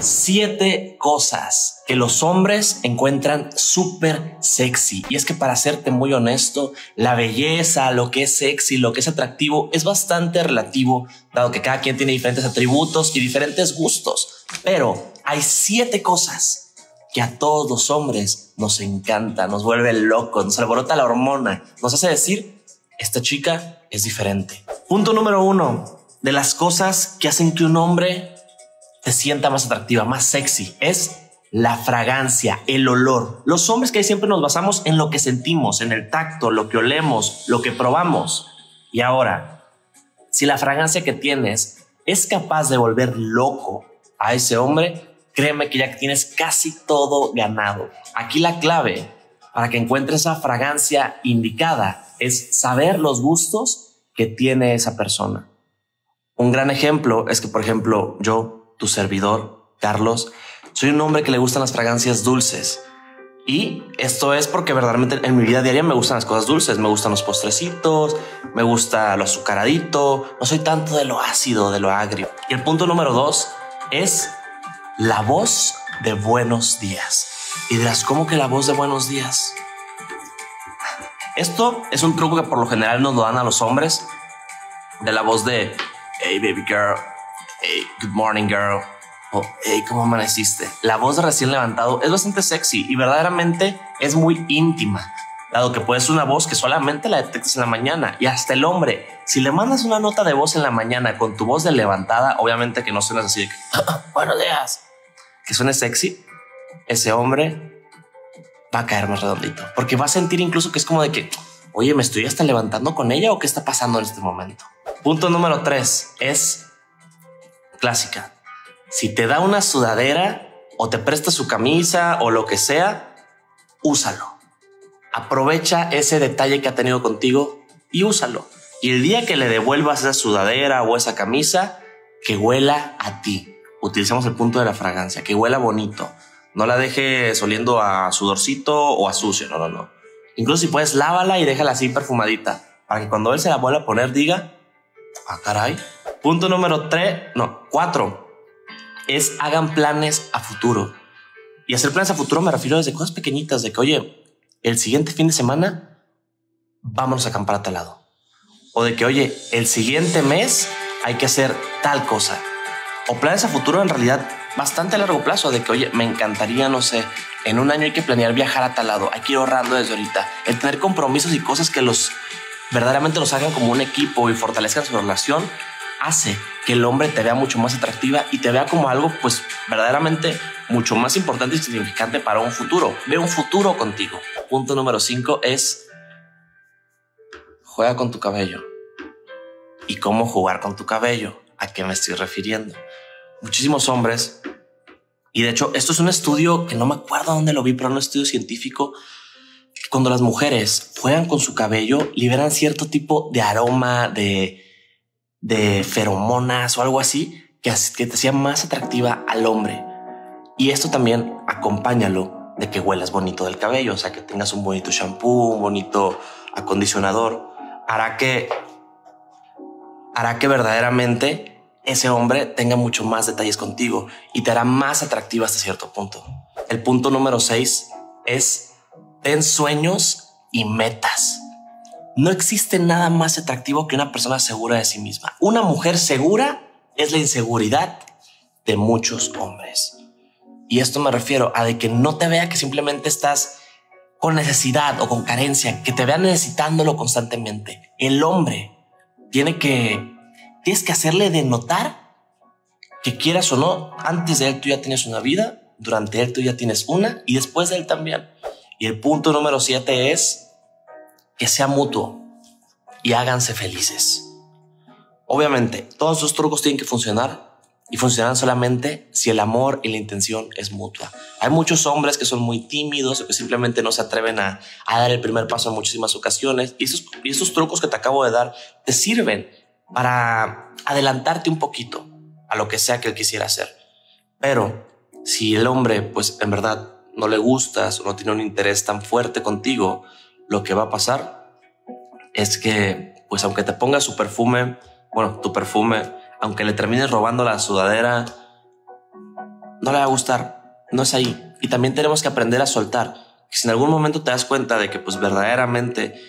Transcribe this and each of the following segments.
siete cosas que los hombres encuentran súper sexy. Y es que para serte muy honesto, la belleza, lo que es sexy, lo que es atractivo, es bastante relativo, dado que cada quien tiene diferentes atributos y diferentes gustos. Pero hay siete cosas que a todos los hombres nos encanta, nos vuelve locos, nos alborota la hormona, nos hace decir, esta chica es diferente. Punto número uno, de las cosas que hacen que un hombre te sienta más atractiva, más sexy, es la fragancia, el olor. Los hombres que siempre nos basamos en lo que sentimos, en el tacto, lo que olemos, lo que probamos. Y ahora, si la fragancia que tienes es capaz de volver loco a ese hombre, créeme que ya tienes casi todo ganado. Aquí la clave para que encuentres esa fragancia indicada es saber los gustos que tiene esa persona. Un gran ejemplo es que, por ejemplo, yo tu servidor, Carlos, soy un hombre que le gustan las fragancias dulces. Y esto es porque verdaderamente en mi vida diaria me gustan las cosas dulces, me gustan los postrecitos, me gusta lo azucaradito, no soy tanto de lo ácido, de lo agrio. Y el punto número dos es la voz de buenos días. Y dirás, ¿cómo que la voz de buenos días? Esto es un truco que por lo general nos lo dan a los hombres, de la voz de, hey baby girl, hey, good morning girl, o hey, ¿cómo amaneciste? La voz de recién levantado es bastante sexy y verdaderamente es muy íntima, dado que puedes una voz que solamente la detectas en la mañana y hasta el hombre, si le mandas una nota de voz en la mañana con tu voz de levantada, obviamente que no suenas así de que, buenos días, que suene sexy, ese hombre va a caer más redondito, porque va a sentir incluso que es como de que, oye, me estoy hasta levantando con ella o qué está pasando en este momento. Punto número tres es clásica. Si te da una sudadera o te presta su camisa o lo que sea, úsalo. Aprovecha ese detalle que ha tenido contigo y úsalo. Y el día que le devuelvas esa sudadera o esa camisa, que huela a ti. Utilizamos el punto de la fragancia, que huela bonito. No la dejes oliendo a sudorcito o a sucio, no, no, no. Incluso si puedes, lávala y déjala así perfumadita, para que cuando él se la vuelva a poner diga, ah, caray, Punto número tres, no, cuatro, es hagan planes a futuro. Y hacer planes a futuro me refiero desde cosas pequeñitas, de que, oye, el siguiente fin de semana vámonos a acampar a tal lado. O de que, oye, el siguiente mes hay que hacer tal cosa. O planes a futuro en realidad bastante a largo plazo, de que, oye, me encantaría, no sé, en un año hay que planear viajar a tal lado, hay que ir ahorrando desde ahorita. El tener compromisos y cosas que los verdaderamente los hagan como un equipo y fortalezcan su relación hace que el hombre te vea mucho más atractiva y te vea como algo pues verdaderamente mucho más importante y significante para un futuro. Ve un futuro contigo. Punto número 5 es juega con tu cabello. ¿Y cómo jugar con tu cabello? ¿A qué me estoy refiriendo? Muchísimos hombres, y de hecho esto es un estudio que no me acuerdo dónde lo vi, pero un estudio científico, cuando las mujeres juegan con su cabello, liberan cierto tipo de aroma, de, de feromonas o algo así que, que te hacía más atractiva al hombre. Y esto también acompáñalo de que huelas bonito del cabello, o sea, que tengas un bonito shampoo, un bonito acondicionador, hará que hará que verdaderamente ese hombre tenga mucho más detalles contigo y te hará más atractiva hasta cierto punto. El punto número seis es ten sueños y metas. No existe nada más atractivo que una persona segura de sí misma. Una mujer segura es la inseguridad de muchos hombres. Y esto me refiero a de que no te vea que simplemente estás con necesidad o con carencia, que te vea necesitándolo constantemente. El hombre tiene que, tienes que hacerle de notar que quieras o no, antes de él tú ya tienes una vida, durante él tú ya tienes una y después de él también. Y el punto número siete es que sea mutuo y háganse felices. Obviamente, todos esos trucos tienen que funcionar y funcionan solamente si el amor y la intención es mutua. Hay muchos hombres que son muy tímidos o que simplemente no se atreven a, dar el primer paso en muchísimas ocasiones y esos, y esos trucos que te acabo de dar te sirven para adelantarte un poquito a lo que sea que él quisiera hacer. Pero si el hombre, pues en verdad no le gustas o no tiene un interés tan fuerte contigo, lo que va a pasar es que, pues aunque te pongas su perfume, bueno, tu perfume, aunque le termines robando la sudadera, no le va a gustar, no es ahí. Y también tenemos que aprender a soltar, que si en algún momento te das cuenta de que pues verdaderamente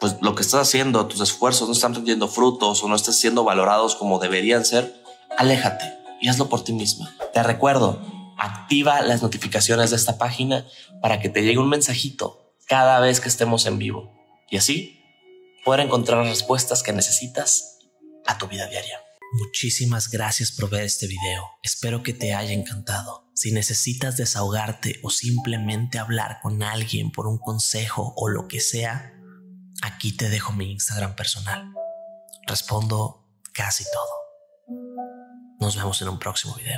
pues lo que estás haciendo, tus esfuerzos no están teniendo frutos o no estás siendo valorados como deberían ser, aléjate y hazlo por ti misma. Te recuerdo, activa las notificaciones de esta página para que te llegue un mensajito cada vez que estemos en vivo y así poder encontrar respuestas que necesitas a tu vida diaria. Muchísimas gracias por ver este video. Espero que te haya encantado. Si necesitas desahogarte o simplemente hablar con alguien por un consejo o lo que sea, aquí te dejo mi Instagram personal. Respondo casi todo. Nos vemos en un próximo video.